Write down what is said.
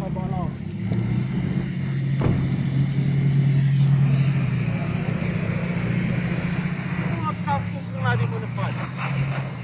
Mga kapukong natin mo na.